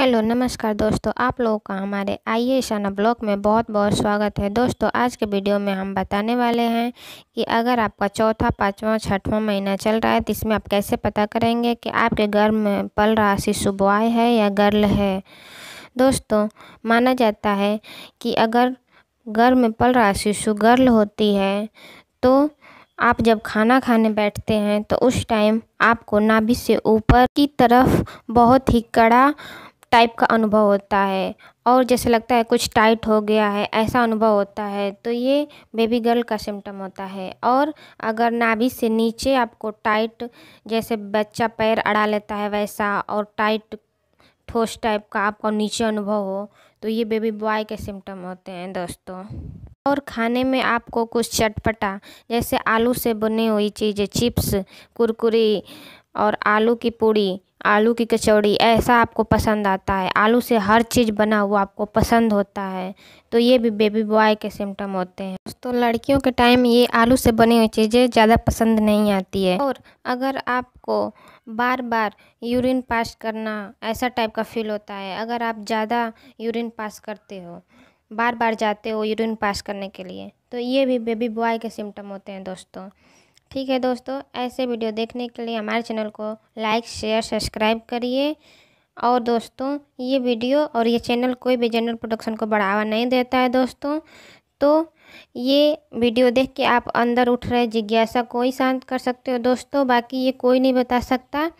Hello, नमस्कार दोस्तों। आप लोगों का हमारे आई ईशाना ब्लॉग में बहुत बहुत स्वागत है। दोस्तों, आज के वीडियो में हम बताने वाले हैं कि अगर आपका चौथा, पाँचवा, छठवां महीना चल रहा है तो इसमें आप कैसे पता करेंगे कि आपके घर में पल रहा शिशु बॉय है या गर्ल है? दोस्तों, माना जाता है कि अगर घर में पल रहा शिशु गर्ल होती है तो आप जब खाना खाने बैठते हैं तो उस टाइम आपको नाभि से ऊपर की तरफ़ बहुत ही कड़ा टाइप का अनुभव होता है और जैसे लगता है कुछ टाइट हो गया है, ऐसा अनुभव होता है तो ये बेबी गर्ल का सिम्टम होता है। और अगर नाभि से नीचे आपको टाइट जैसे बच्चा पैर अड़ा लेता है वैसा और टाइट ठोस टाइप का आपको नीचे अनुभव हो तो ये बेबी बॉय के सिम्टम होते हैं दोस्तों। और खाने में आपको कुछ चटपटा, जैसे आलू से बनी हुई चीज़ें, चिप्स, कुरकुरी और आलू की पूड़ी, आलू की कचौड़ी, ऐसा आपको पसंद आता है। आलू से हर चीज़ बना हुआ आपको पसंद होता है। तो ये भी बेबी बॉय के सिम्टम होते हैं। तो लड़कियों के टाइम ये आलू से बनी हुई चीज़ें ज़्यादा पसंद नहीं आती है। और अगर आपको बार बार यूरिन पास करना ऐसा टाइप का फील होता है, अगर आप ज़्यादा यूरिन पास करते हो बार बार जाते हो यूरिन पास करने के लिए तो ये भी बेबी बॉय के सिम्टम होते हैं, दोस्तों। ठीक है दोस्तों, ऐसे वीडियो देखने के लिए हमारे चैनल को लाइक, शेयर, सब्सक्राइब करिए। और दोस्तों, ये वीडियो और ये चैनल कोई भी जनरल प्रोडक्शन को बढ़ावा नहीं देता है दोस्तों। तो ये वीडियो देख के आप अंदर उठ रहे, जिज्ञासा कोई शांत कर सकते हो दोस्तों। बाकी ये कोई नहीं बता सकता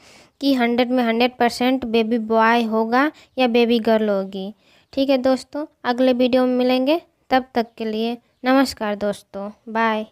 कि हंड्रेड में हंड्रेड परसेंट बेबी बॉय होगा या बेबी गर्ल होगी। ठीक है दोस्तों, अगले वीडियो में मिलेंगे, तब तक के लिए नमस्कार दोस्तों बाय